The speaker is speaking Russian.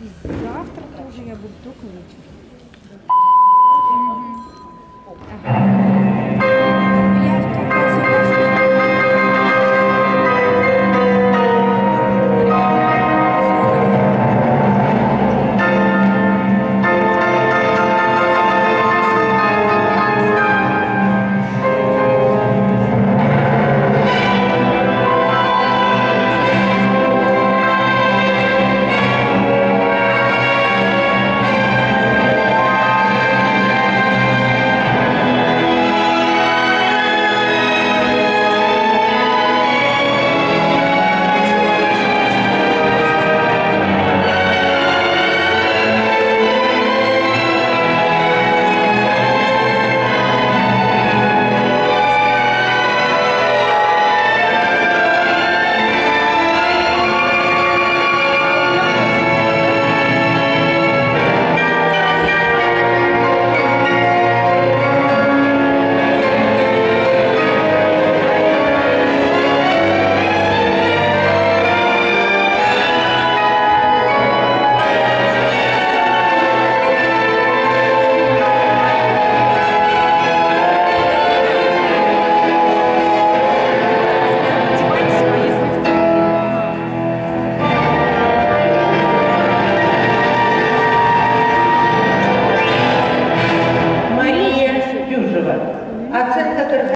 И завтра тоже я буду только вечером. Acceso